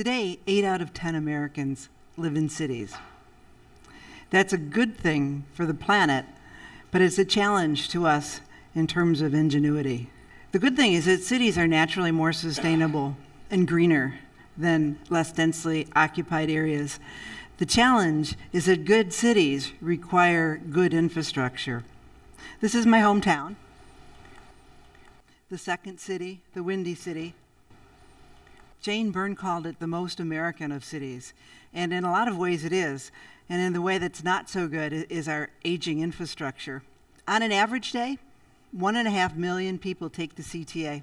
Today, 8 out of 10 Americans live in cities. That's a good thing for the planet, but it's a challenge to us in terms of ingenuity. The good thing is that cities are naturally more sustainable and greener than less densely occupied areas. The challenge is that good cities require good infrastructure. This is my hometown, the second city, the Windy City. Jane Byrne called it the most American of cities, and in a lot of ways it is. And in the way that's not so good is our aging infrastructure. On an average day, one and a half million people take the CTA.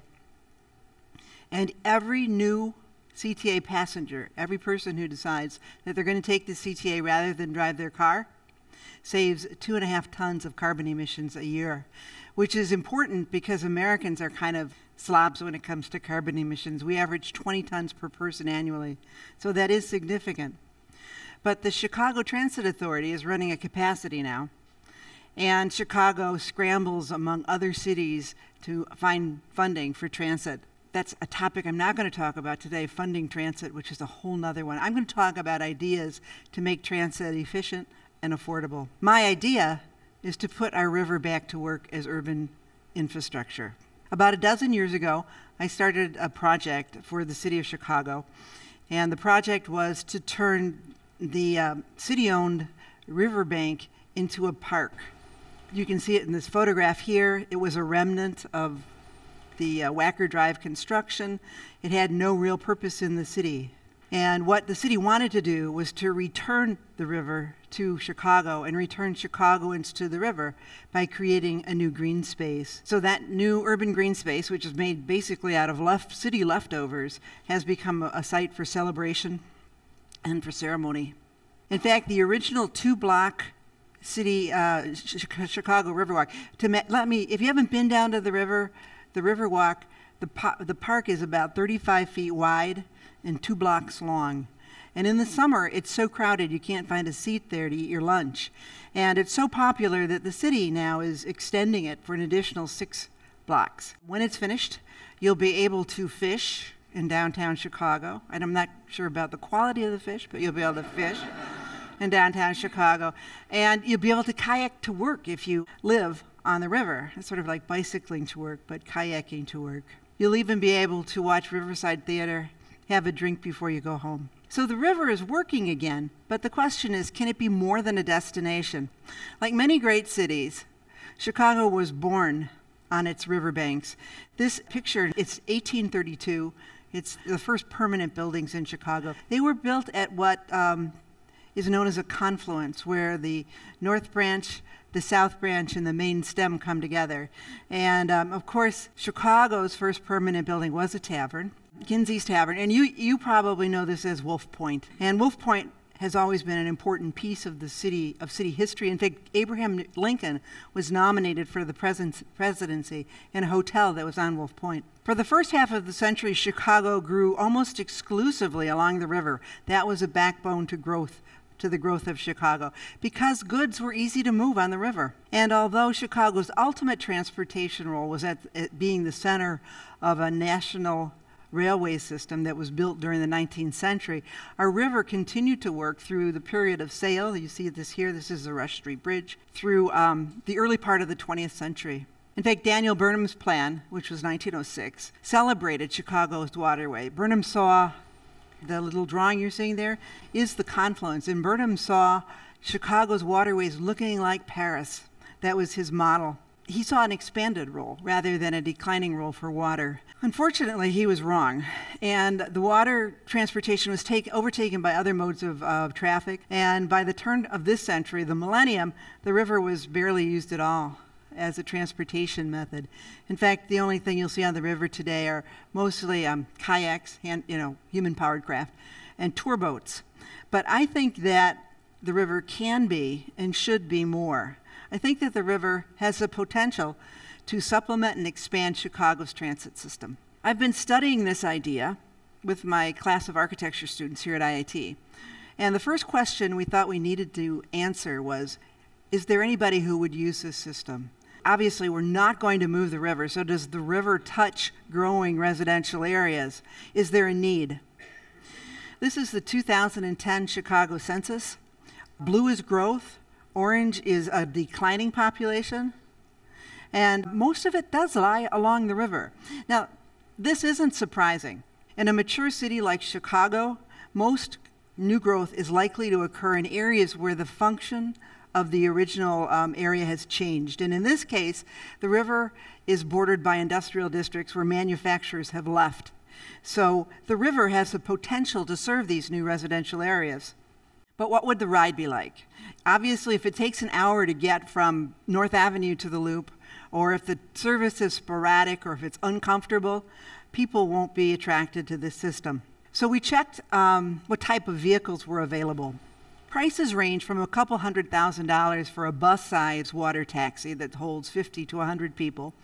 And every new CTA passenger, every person who decides that they're going to take the CTA rather than drive their car, saves two and a half tons of carbon emissions a year, which is important because Americans are kind of slobs when it comes to carbon emissions. We average 20 tons per person annually, so that is significant. But the Chicago Transit Authority is running a capacity now, and Chicago scrambles among other cities to find funding for transit. That's a topic I'm not going to talk about today, funding transit, which is a whole nother one. I'm going to talk about ideas to make transit efficient and affordable. My idea is to put our river back to work as urban infrastructure. About a dozen years ago, I started a project for the city of Chicago, and the project was to turn the uh, city owned riverbank into a park. You can see it in this photograph here. It was a remnant of the uh, Wacker Drive construction. It had no real purpose in the city. And what the city wanted to do was to return the river to Chicago and return Chicagoans to the river by creating a new green space. So that new urban green space, which is made basically out of left city leftovers, has become a, site for celebration and for ceremony. In fact, the original two block city uh, Chicago Riverwalk. To let me, if you haven't been down to the river, the Riverwalk, the, the park is about 35 feet wide and two blocks long. And in the summer, it's so crowded you can't find a seat there to eat your lunch. And it's so popular that the city now is extending it for an additional six blocks. When it's finished, you'll be able to fish in downtown Chicago. And I'm not sure about the quality of the fish, but you'll be able to fish in downtown Chicago. And you'll be able to kayak to work if you live on the river. It's sort of like bicycling to work, but kayaking to work. You'll even be able to watch Riverside Theater, have a drink before you go home. So the river is working again, but the question is can it be more than a destination? Like many great cities, Chicago was born on its riverbanks. This picture, it's 1832. It's the first permanent buildings in Chicago. They were built at what um, is known as a confluence, where the North Branch, the South Branch, and the main stem come together. And um, of course, Chicago's first permanent building was a tavern, Kinsey's Tavern. And you, you probably know this as Wolf Point. And Wolf Point has always been an important piece of the city of city history. In fact, Abraham Lincoln was nominated for the presidency in a hotel that was on Wolf Point. For the first half of the century, Chicago grew almost exclusively along the river. That was a backbone to growth to the growth of Chicago because goods were easy to move on the river. And although Chicago's ultimate transportation role was at, at being the center of a national railway system that was built during the 19th century, our river continued to work through the period of sail. You see this here, this is the Rush Street Bridge, through um, the early part of the 20th century. In fact, Daniel Burnham's plan, which was 1906, celebrated Chicago's waterway. Burnham saw the little drawing you're seeing there is the confluence. And Burnham saw Chicago's waterways looking like Paris. That was his model. He saw an expanded role rather than a declining role for water. Unfortunately, he was wrong, and the water transportation was take, overtaken by other modes of, of traffic. And by the turn of this century, the millennium, the river was barely used at all as a transportation method. In fact, the only thing you'll see on the river today are mostly um, kayaks, hand, you know, human-powered craft, and tour boats. But I think that the river can be and should be more. I think that the river has the potential to supplement and expand Chicago's transit system. I've been studying this idea with my class of architecture students here at IIT. And the first question we thought we needed to answer was Is there anybody who would use this system? obviously we're not going to move the river. So does the river touch growing residential areas? Is there a need? This is the 2010 Chicago census. Blue is growth, orange is a declining population, and most of it does lie along the river. Now, this isn't surprising. In a mature city like Chicago, most new growth is likely to occur in areas where the function of the original um, area has changed. And in this case, the river is bordered by industrial districts where manufacturers have left. So the river has the potential to serve these new residential areas. But what would the ride be like? Obviously, if it takes an hour to get from North Avenue to the Loop, or if the service is sporadic or if it's uncomfortable, people won't be attracted to this system. So we checked um, what type of vehicles were available. Prices range from a couple hundred thousand dollars for a bus sized water taxi that holds 50 to 100 people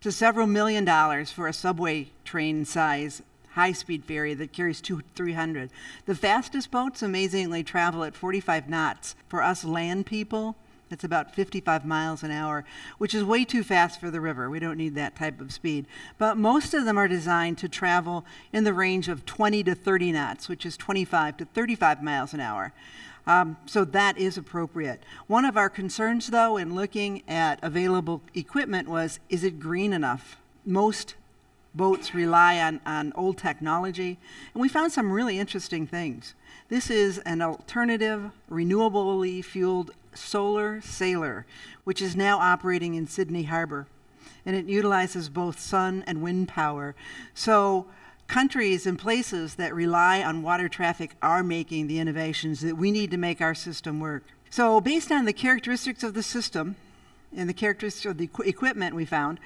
to several million dollars for a subway train size high speed ferry that carries two, 300. The fastest boats amazingly travel at 45 knots. For us land people, it's about 55 miles an hour, which is way too fast for the river. We don't need that type of speed. But most of them are designed to travel in the range of 20 to 30 knots, which is 25 to 35 miles an hour. Um, so that is appropriate. One of our concerns, though, in looking at available equipment was is it green enough? Most boats rely on, on old technology, and we found some really interesting things. This is an alternative, renewably fueled solar sailor, which is now operating in Sydney Harbor. And it utilizes both sun and wind power. So countries and places that rely on water traffic are making the innovations that we need to make our system work. So based on the characteristics of the system and the characteristics of the equipment we found,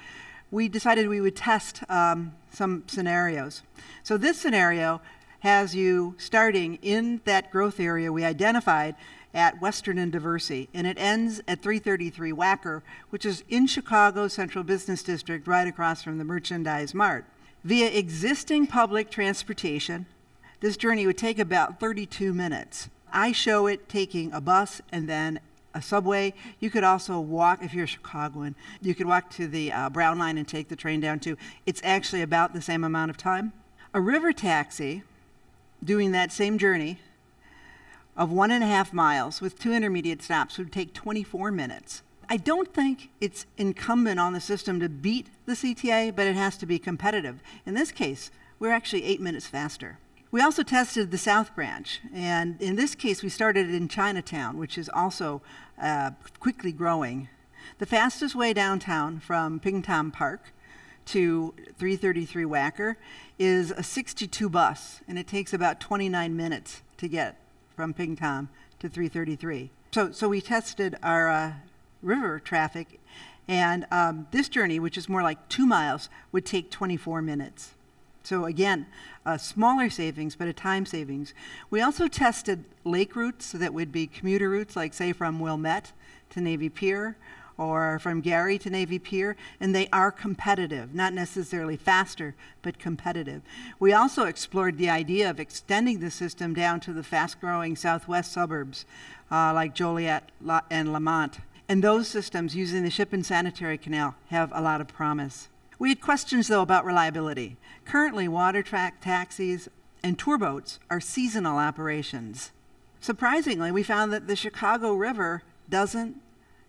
we decided we would test um, some scenarios. So this scenario has you starting in that growth area we identified at Western and Diversey, and it ends at 333 Wacker, which is in Chicago's Central Business District, right across from the Merchandise Mart. Via existing public transportation, this journey would take about 32 minutes. I show it taking a bus and then a subway. You could also walk, if you're a Chicagoan, you could walk to the uh, Brown Line and take the train down too. It's actually about the same amount of time. A river taxi doing that same journey of one and a half miles with two intermediate stops would take 24 minutes. I don't think it's incumbent on the system to beat the CTA, but it has to be competitive. In this case, we're actually eight minutes faster. We also tested the South Branch, and in this case, we started in Chinatown, which is also uh, quickly growing. The fastest way downtown from Ping Tom Park to 333 Wacker is a 62 bus, and it takes about 29 minutes to get from Ping Tom to 333. So, so we tested our uh, river traffic, and um, this journey, which is more like two miles, would take 24 minutes. So again, a smaller savings, but a time savings. We also tested lake routes that would be commuter routes, like say from Wilmette to Navy Pier, or from Gary to Navy Pier, and they are competitive, not necessarily faster, but competitive. We also explored the idea of extending the system down to the fast growing southwest suburbs uh, like Joliet and Lemont. And those systems using the Ship and Sanitary Canal have a lot of promise. We had questions, though, about reliability. Currently, water track taxis and tour boats are seasonal operations. Surprisingly, we found that the Chicago River doesn't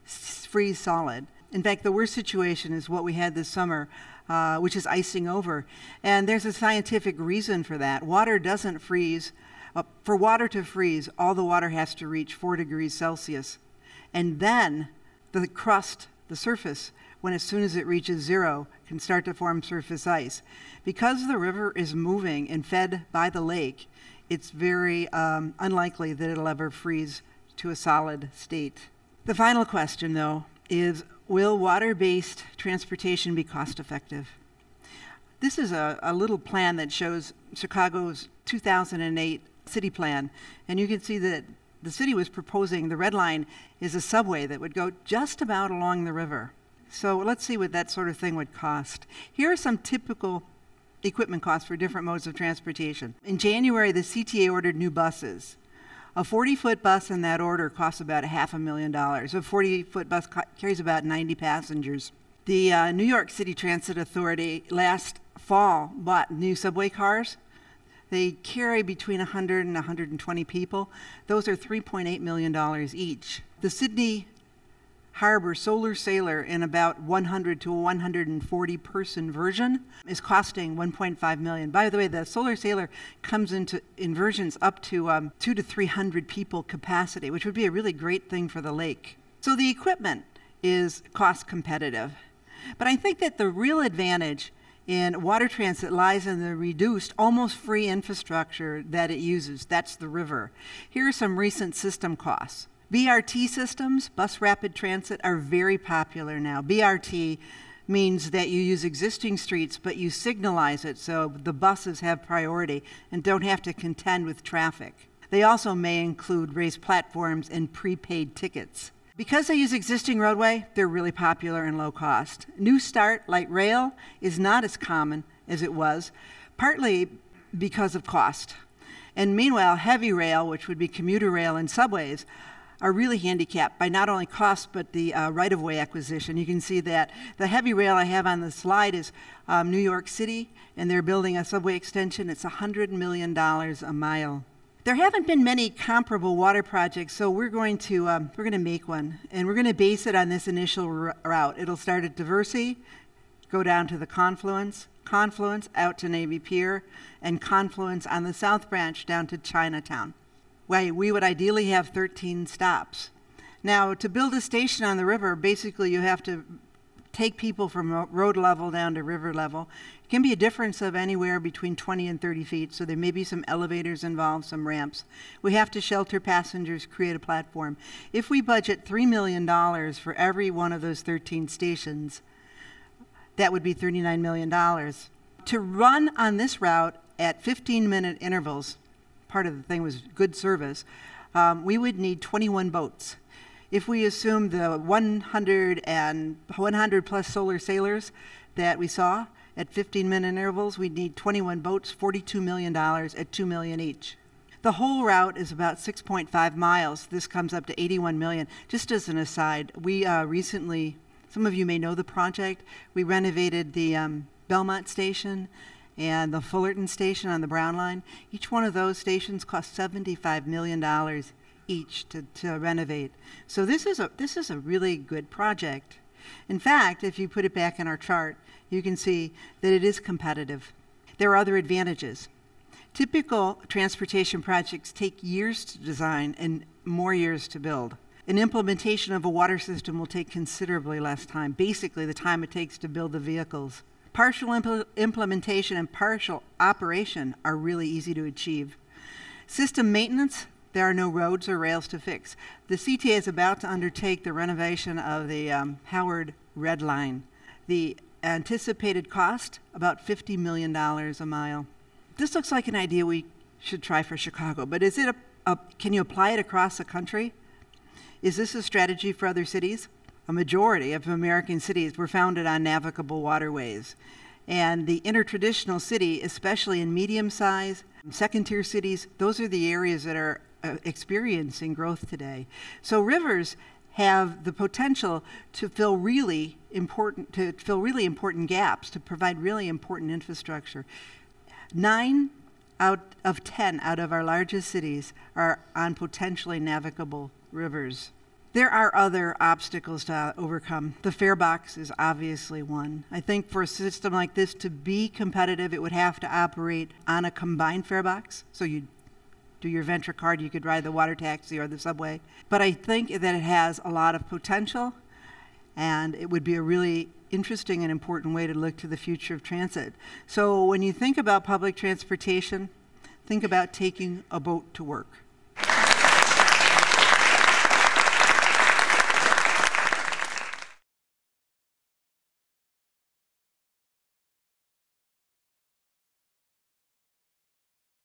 freeze solid. In fact, the worst situation is what we had this summer, uh, which is icing over. And there's a scientific reason for that. Water doesn't freeze. Uh, for water to freeze, all the water has to reach 4 degrees Celsius. And then the crust, the surface, when as soon as it reaches zero, can start to form surface ice. Because the river is moving and fed by the lake, it's very um, unlikely that it'll ever freeze to a solid state. The final question, though, is will water based transportation be cost effective? This is a, a, little plan that shows Chicago's 2008 city plan, and you can see that the city was proposing the red line is a subway that would go just about along the river. So let's see what that sort of thing would cost. Here are some typical equipment costs for different modes of transportation. In January, the CTA ordered new buses. A 40 foot bus in that order costs about a half a million dollars. A 40 foot bus ca- carries about 90 passengers. The uh, New York City Transit Authority last fall bought new subway cars. They carry between 100 and 120 people. Those are $3.8 million each. The Sydney Harbor Solar Sailor in about 100 to 140 person version is costing 1.5 million. By the way, the Solar Sailor comes into in versions up to um, two to 300 people capacity, which would be a really great thing for the lake. So the equipment is cost competitive. But I think that the real advantage in water transit lies in the reduced, almost free infrastructure that it uses. That's the river. Here are some recent system costs. BRT systems, bus rapid transit, are very popular now. BRT means that you use existing streets, but you signalize it so the buses have priority and don't have to contend with traffic. They also may include raised platforms and prepaid tickets. Because they use existing roadway, they're really popular and low cost. New Start light rail is not as common as it was, partly because of cost. And meanwhile, heavy rail, which would be commuter rail and subways, are really handicapped by not only cost but the uh, right of way acquisition. You can see that the heavy rail I have on the slide is um, New York City, and they're building a subway extension. It's $100 million a mile. There haven't been many comparable water projects, so we're going to um, we're going to make one, and we're going to base it on this initial route. It'll start at Diversey, go down to the Confluence, Confluence out to Navy Pier, and Confluence on the South Branch down to Chinatown why we would ideally have 13 stops. Now, to build a station on the river, basically you have to take people from road level down to river level. Can be a difference of anywhere between 20 and 30 feet, so there may be some elevators involved, some ramps. We have to shelter passengers, create a platform. If we budget $3 million for every one of those 13 stations, that would be $39 million. To run on this route at 15 minute intervals, part of the thing was good service, um, we would need 21 boats. If we assume the 100 and 100 plus solar sailors that we saw at 15 minute intervals, we'd need 21 boats, $42 million at 2 million each. The whole route is about 6.5 miles. This comes up to 81 million. Just as an aside, we uh, recently, some of you may know the project, we renovated the um, Belmont station and the Fullerton station on the Brown Line. Each one of those stations cost $75 million each to, to renovate. So this is, a, this is a really good project. In fact, if you put it back in our chart, you can see that it is competitive. There are other advantages. Typical transportation projects take years to design and more years to build. An implementation of a water system will take considerably less time, basically the time it takes to build the vehicles. Partial impl implementation and partial operation are really easy to achieve. System maintenance, there are no roads or rails to fix. The CTA is about to undertake the renovation of the um, Howard Red Line. The anticipated cost, about $50 million a mile. This looks like an idea we should try for Chicago, but is it a, a, can you apply it across the country? Is this a strategy for other cities? a majority of American cities were founded on navigable waterways. And the intertraditional city, especially in medium size, second tier cities, those are the areas that are uh, experiencing growth today. So rivers have the potential to fill really important to fill really important gaps, to provide really important infrastructure. Nine out of 10 out of our largest cities are on potentially navigable rivers. There are other obstacles to overcome. The fare box is obviously one. I think for a system like this to be competitive, it would have to operate on a combined fare box. So you do your Ventra card, you could ride the water taxi or the subway. But I think that it has a lot of potential, and it would be a really interesting and important way to look to the future of transit. So when you think about public transportation, think about taking a boat to work.